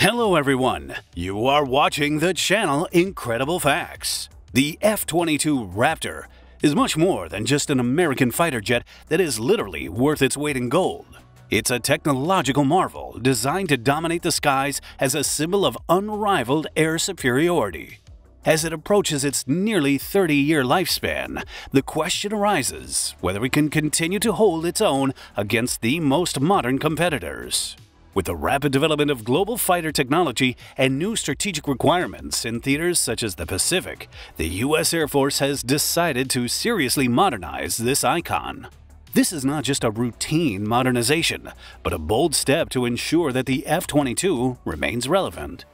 Hello, everyone. You are watching the channel Incredible Facts. The F 22 Raptor is much more than just an American fighter jet that is literally worth its weight in gold. It's a technological marvel designed to dominate the skies as a symbol of unrivaled air superiority. As it approaches its nearly 30 year lifespan, the question arises whether it can continue to hold its own against the most modern competitors. With the rapid development of global fighter technology and new strategic requirements in theaters such as the Pacific, the U.S. Air Force has decided to seriously modernize this icon. This is not just a routine modernization, but a bold step to ensure that the F 22 remains relevant.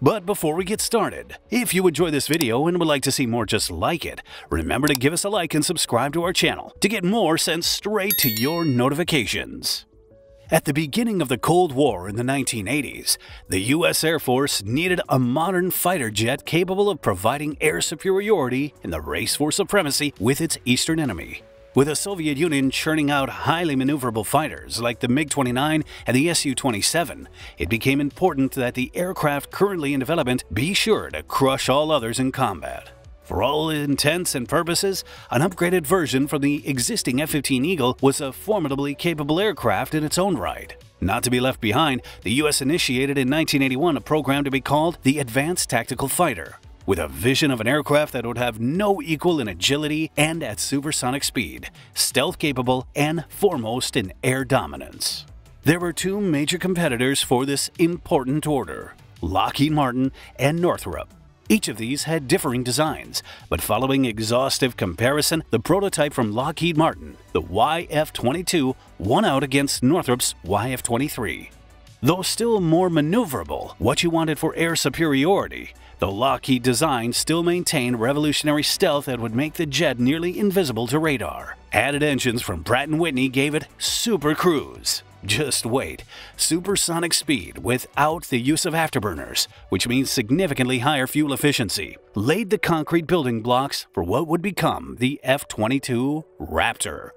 But before we get started, if you enjoy this video and would like to see more just like it, remember to give us a like and subscribe to our channel to get more sent straight to your notifications. At the beginning of the Cold War in the 1980s, the U.S. Air Force needed a modern fighter jet capable of providing air superiority in the race for supremacy with its eastern enemy. With the Soviet Union churning out highly maneuverable fighters like the MiG-29 and the Su-27, it became important that the aircraft currently in development be sure to crush all others in combat. For all intents and purposes, an upgraded version from the existing F-15 Eagle was a formidably capable aircraft in its own right. Not to be left behind, the U.S. initiated in 1981 a program to be called the Advanced Tactical Fighter, with a vision of an aircraft that would have no equal in agility and at supersonic speed, stealth capable, and foremost in air dominance. There were two major competitors for this important order Lockheed Martin and Northrop. Each of these had differing designs, but following exhaustive comparison, the prototype from Lockheed Martin, the YF-22, won out against Northrop's YF-23. Though still more maneuverable, what you wanted for air superiority, the Lockheed design still maintained revolutionary stealth that would make the jet nearly invisible to radar. Added engines from Pratt & Whitney gave it Super Cruise. Just wait. Supersonic speed without the use of afterburners, which means significantly higher fuel efficiency, laid the concrete building blocks for what would become the F-22 Raptor.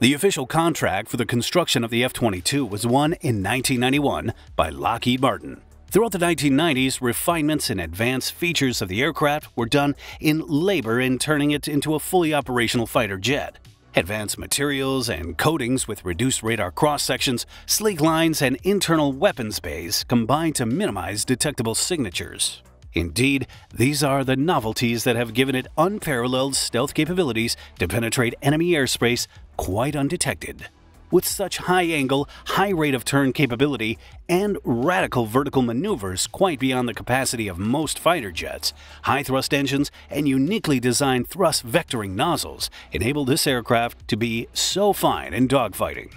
The official contract for the construction of the F-22 was won in 1991 by Lockheed Martin. Throughout the 1990s, refinements and advanced features of the aircraft were done in labor in turning it into a fully operational fighter jet. Advanced materials and coatings with reduced radar cross sections, sleek lines, and internal weapons bays combine to minimize detectable signatures. Indeed, these are the novelties that have given it unparalleled stealth capabilities to penetrate enemy airspace quite undetected. With such high angle, high rate of turn capability, and radical vertical maneuvers quite beyond the capacity of most fighter jets, high thrust engines and uniquely designed thrust vectoring nozzles enable this aircraft to be so fine in dogfighting.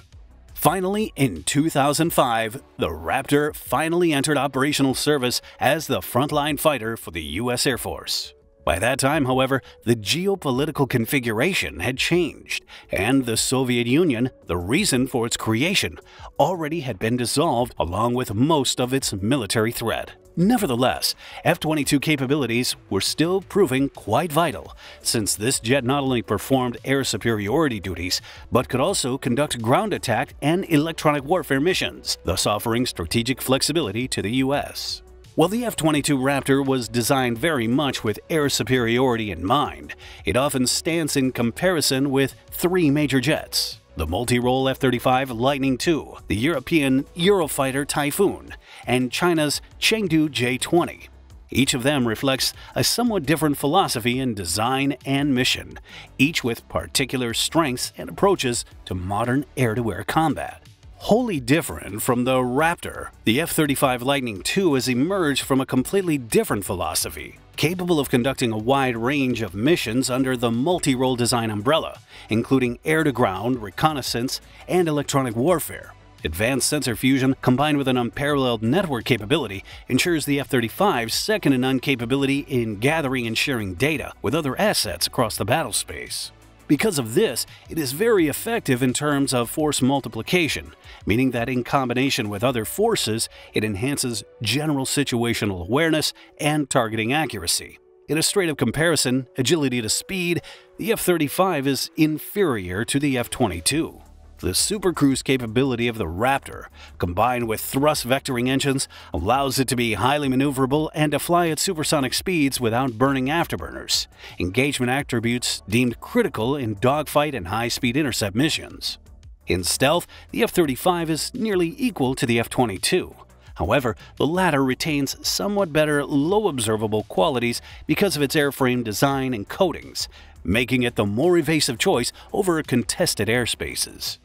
Finally, in 2005, the Raptor finally entered operational service as the frontline fighter for the U.S. Air Force. By that time, however, the geopolitical configuration had changed, and the Soviet Union, the reason for its creation, already had been dissolved along with most of its military threat. Nevertheless, F 22 capabilities were still proving quite vital, since this jet not only performed air superiority duties, but could also conduct ground attack and electronic warfare missions, thus offering strategic flexibility to the U.S. While the F-22 Raptor was designed very much with air superiority in mind, it often stands in comparison with three major jets, the multi-role F-35 Lightning II, the European Eurofighter Typhoon, and China's Chengdu J-20. Each of them reflects a somewhat different philosophy in design and mission, each with particular strengths and approaches to modern air-to-air combat. Wholly different from the Raptor, the F-35 Lightning II has emerged from a completely different philosophy, capable of conducting a wide range of missions under the multi-role design umbrella, including air-to-ground, reconnaissance, and electronic warfare. Advanced sensor fusion combined with an unparalleled network capability ensures the F-35's second to none capability in gathering and sharing data with other assets across the battle space. Because of this, it is very effective in terms of force multiplication, meaning that in combination with other forces, it enhances general situational awareness and targeting accuracy. In a straight-up comparison, agility to speed, the F-35 is inferior to the F-22. The Super Cruise capability of the Raptor, combined with thrust vectoring engines, allows it to be highly maneuverable and to fly at supersonic speeds without burning afterburners, engagement attributes deemed critical in dogfight and high-speed intercept missions. In stealth, the F-35 is nearly equal to the F-22. However, the latter retains somewhat better low observable qualities because of its airframe design and coatings, making it the more evasive choice over contested airspaces.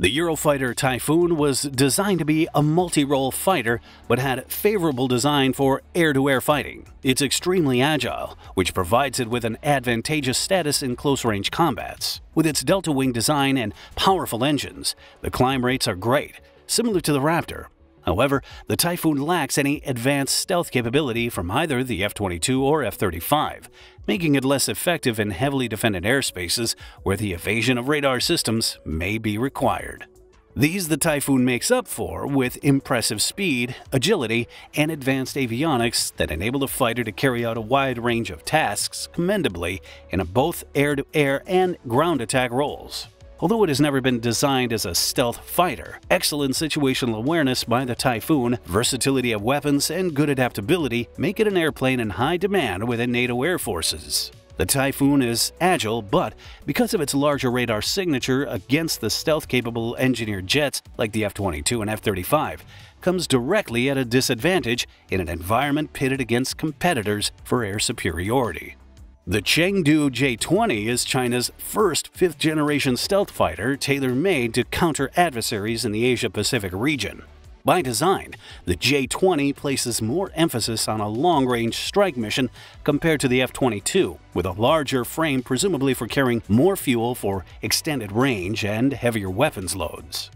The Eurofighter Typhoon was designed to be a multi-role fighter, but had favorable design for air-to-air -air fighting. It's extremely agile, which provides it with an advantageous status in close-range combats. With its delta wing design and powerful engines, the climb rates are great, similar to the Raptor, However, the Typhoon lacks any advanced stealth capability from either the F-22 or F-35, making it less effective in heavily defended airspaces where the evasion of radar systems may be required. These the Typhoon makes up for with impressive speed, agility, and advanced avionics that enable the fighter to carry out a wide range of tasks commendably in both air-to-air -air and ground attack roles. Although it has never been designed as a stealth fighter, excellent situational awareness by the Typhoon, versatility of weapons, and good adaptability make it an airplane in high demand within NATO air forces. The Typhoon is agile, but because of its larger radar signature against the stealth-capable engineered jets like the F-22 and F-35, comes directly at a disadvantage in an environment pitted against competitors for air superiority. The Chengdu J-20 is China's first fifth-generation stealth fighter tailor-made to counter adversaries in the Asia-Pacific region. By design, the J-20 places more emphasis on a long-range strike mission compared to the F-22, with a larger frame presumably for carrying more fuel for extended range and heavier weapons loads.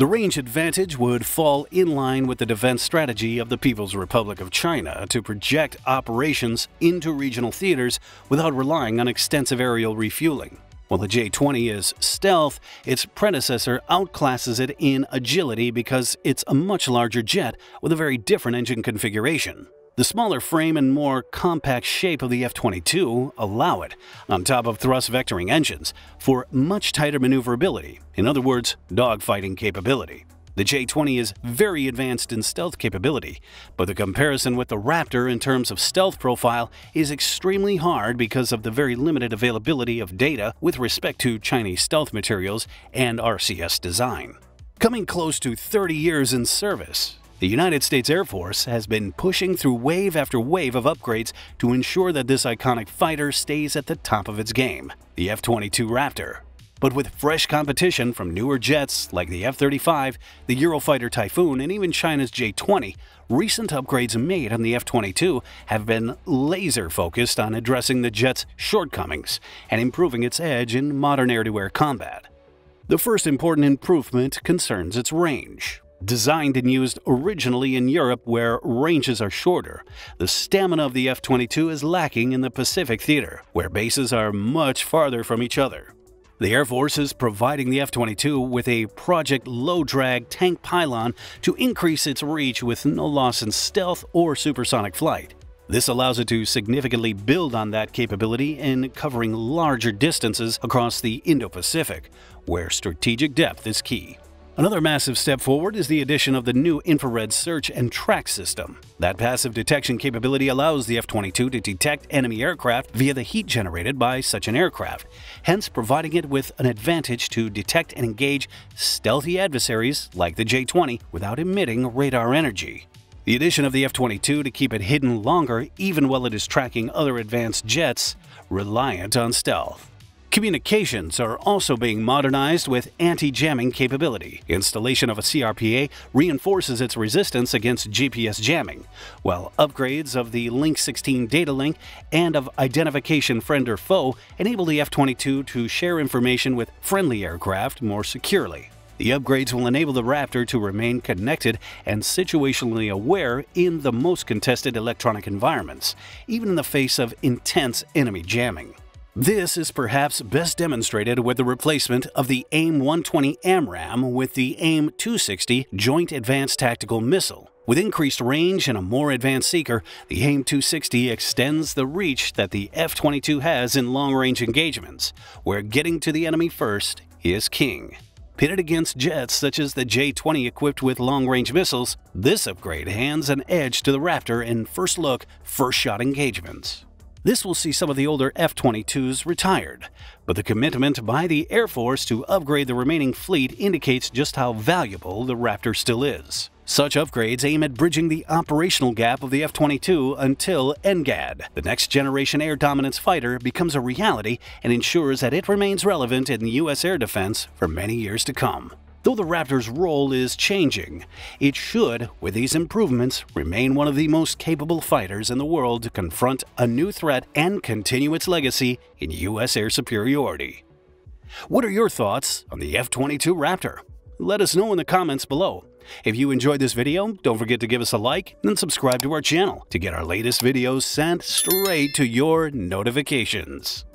The range advantage would fall in line with the defense strategy of the People's Republic of China to project operations into regional theaters without relying on extensive aerial refueling. While the J-20 is stealth, its predecessor outclasses it in agility because it's a much larger jet with a very different engine configuration. The smaller frame and more compact shape of the F-22 allow it, on top of thrust vectoring engines, for much tighter maneuverability, in other words, dogfighting capability. The J-20 is very advanced in stealth capability, but the comparison with the Raptor in terms of stealth profile is extremely hard because of the very limited availability of data with respect to Chinese stealth materials and RCS design. Coming close to 30 years in service, the United States Air Force has been pushing through wave after wave of upgrades to ensure that this iconic fighter stays at the top of its game, the F-22 Raptor. But with fresh competition from newer jets like the F-35, the Eurofighter Typhoon, and even China's J-20, recent upgrades made on the F-22 have been laser-focused on addressing the jet's shortcomings and improving its edge in modern air-to-air combat. The first important improvement concerns its range. Designed and used originally in Europe where ranges are shorter, the stamina of the F-22 is lacking in the Pacific Theater, where bases are much farther from each other. The Air Force is providing the F-22 with a Project Low Drag tank pylon to increase its reach with no loss in stealth or supersonic flight. This allows it to significantly build on that capability in covering larger distances across the Indo-Pacific, where strategic depth is key. Another massive step forward is the addition of the new infrared search and track system. That passive detection capability allows the F-22 to detect enemy aircraft via the heat generated by such an aircraft, hence providing it with an advantage to detect and engage stealthy adversaries like the J-20 without emitting radar energy. The addition of the F-22 to keep it hidden longer even while it is tracking other advanced jets reliant on stealth. Communications are also being modernized with anti-jamming capability. Installation of a CRPA reinforces its resistance against GPS jamming, while upgrades of the Link 16 data link and of identification friend or foe enable the F-22 to share information with friendly aircraft more securely. The upgrades will enable the Raptor to remain connected and situationally aware in the most contested electronic environments, even in the face of intense enemy jamming. This is perhaps best demonstrated with the replacement of the AIM-120 AMRAAM with the AIM-260 Joint Advanced Tactical Missile. With increased range and a more advanced seeker, the AIM-260 extends the reach that the F-22 has in long-range engagements, where getting to the enemy first is king. Pitted against jets such as the J 20 equipped with long range missiles, this upgrade hands an edge to the Raptor in first look, first shot engagements. This will see some of the older F 22s retired, but the commitment by the Air Force to upgrade the remaining fleet indicates just how valuable the Raptor still is. Such upgrades aim at bridging the operational gap of the F 22 until NGAD, the next generation air dominance fighter, becomes a reality and ensures that it remains relevant in the U.S. air defense for many years to come. Though the Raptor's role is changing, it should, with these improvements, remain one of the most capable fighters in the world to confront a new threat and continue its legacy in U.S. air superiority. What are your thoughts on the F 22 Raptor? Let us know in the comments below. If you enjoyed this video, don't forget to give us a like and subscribe to our channel to get our latest videos sent straight to your notifications.